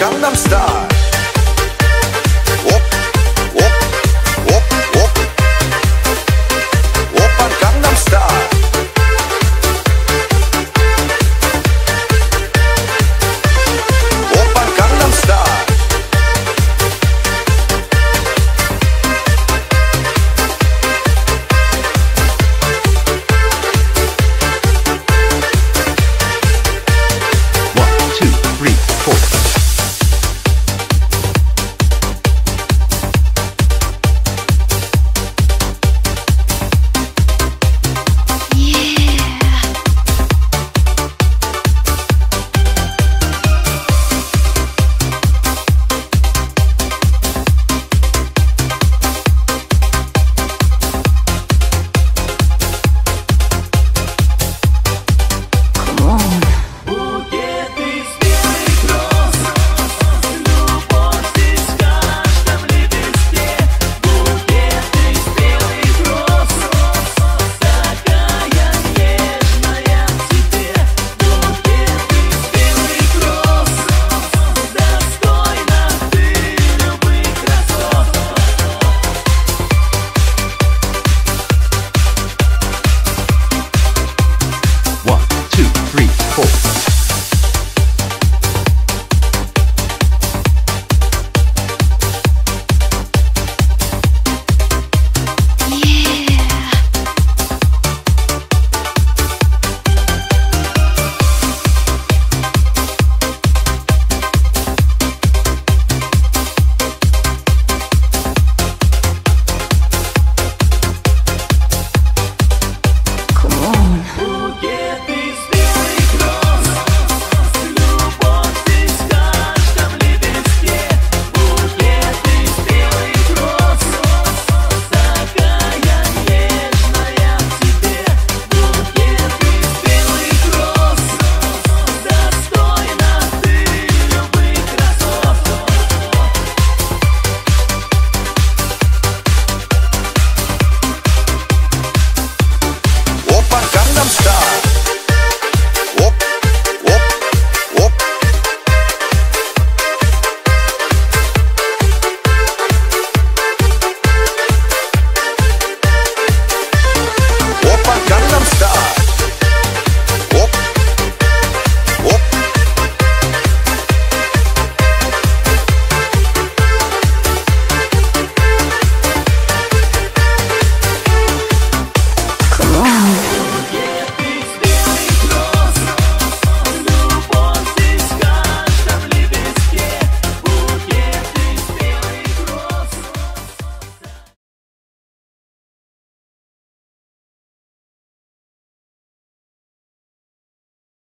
Gangnam Style. Gangnam Style.